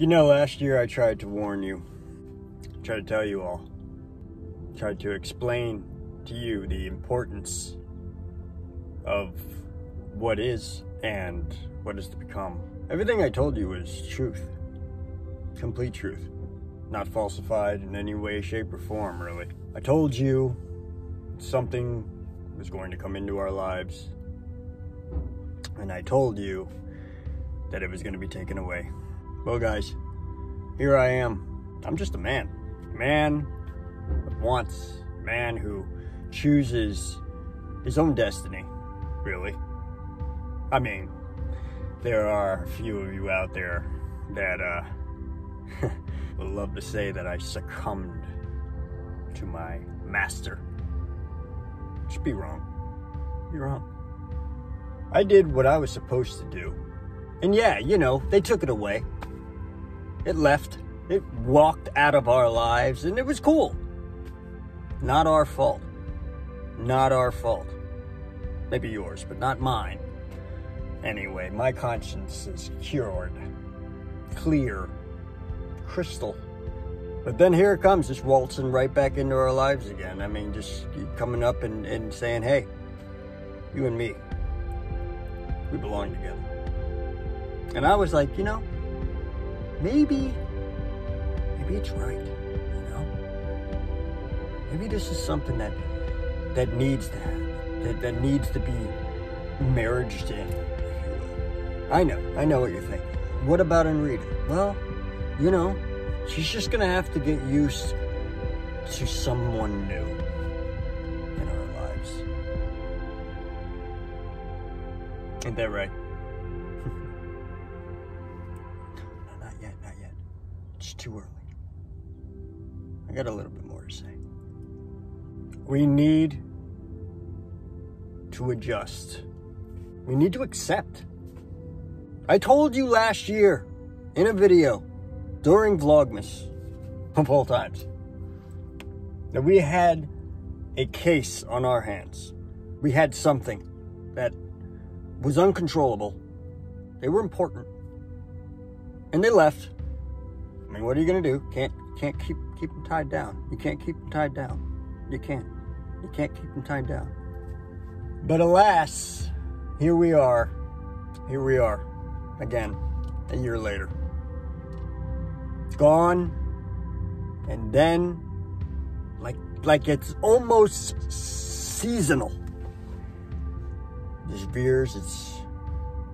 You know, last year I tried to warn you, tried to tell you all, tried to explain to you the importance of what is and what is to become. Everything I told you was truth, complete truth, not falsified in any way, shape, or form, really. I told you something was going to come into our lives, and I told you that it was going to be taken away. Well, guys, here I am. I'm just a man. Man that wants, man who chooses his own destiny, really. I mean, there are a few of you out there that uh, would love to say that I succumbed to my master. Just be wrong. You're wrong. I did what I was supposed to do. And yeah, you know, they took it away. It left. It walked out of our lives, and it was cool. Not our fault. Not our fault. Maybe yours, but not mine. Anyway, my conscience is cured, clear, crystal. But then here it comes, just waltzing right back into our lives again. I mean, just coming up and, and saying, hey, you and me, we belong together. And I was like, you know, maybe, maybe it's right, you know? Maybe this is something that that needs to happen, that, that needs to be marriaged in, I know, I know what you're thinking. What about Enrita? Well, you know, she's just gonna have to get used to someone new in our lives. Ain't that right? Too early. I got a little bit more to say. We need to adjust. We need to accept. I told you last year in a video during Vlogmas of all times that we had a case on our hands. We had something that was uncontrollable. They were important. And they left. I mean, what are you going to do? Can't can't keep keep them tied down. You can't keep them tied down. You can't. You can't keep them tied down. But alas, here we are. Here we are. Again, a year later. Gone. And then like like it's almost seasonal. Just veers its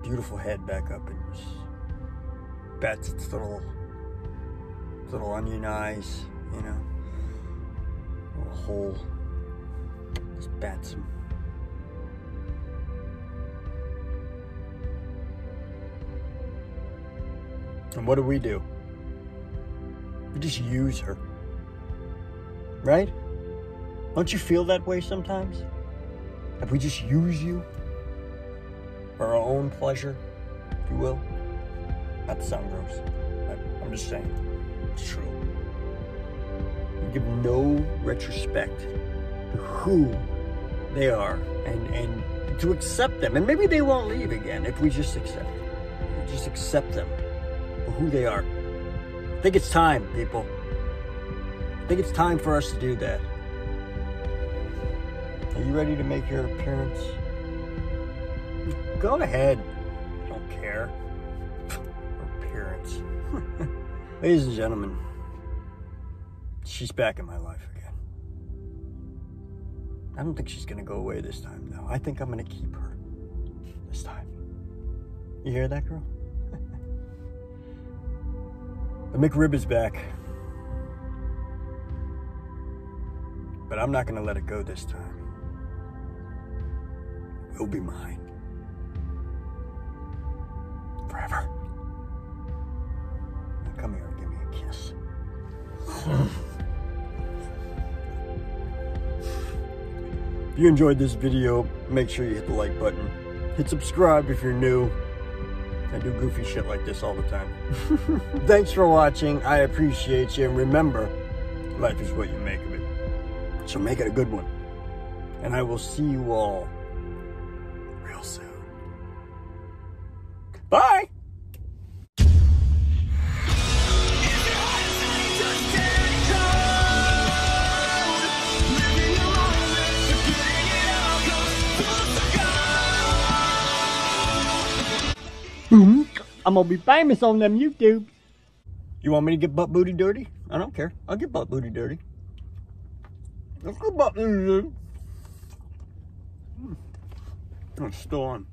beautiful head back up and bats its little little onion eyes, you know. Little hole. Just bats him. And what do we do? We just use her. Right? Don't you feel that way sometimes? If we just use you for our own pleasure, if you will? Not to sound gross. I'm just saying. It's true. Give no retrospect to who they are and, and to accept them. And maybe they won't leave again if we just accept them. Just accept them for who they are. I think it's time, people. I think it's time for us to do that. Are you ready to make your appearance? Go ahead. I don't care. appearance. Ladies and gentlemen, she's back in my life again. I don't think she's gonna go away this time, though. I think I'm gonna keep her this time. You hear that, girl? the McRib is back. But I'm not gonna let it go this time. It will be mine. If you enjoyed this video, make sure you hit the like button. Hit subscribe if you're new. I do goofy shit like this all the time. Thanks for watching. I appreciate you. And remember, life is what you make of it. So make it a good one. And I will see you all real soon. Bye! I'm gonna be famous on them YouTube. You want me to get butt booty dirty? I don't care. I'll get butt booty dirty. Let's get butt booty dirty. Mm. It's still on.